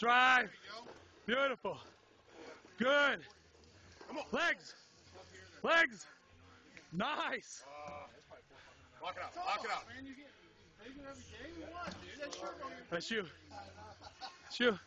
Drive. Beautiful. Good. Legs. Legs. Nice. Lock it out. Lock it out. That's you. That's you.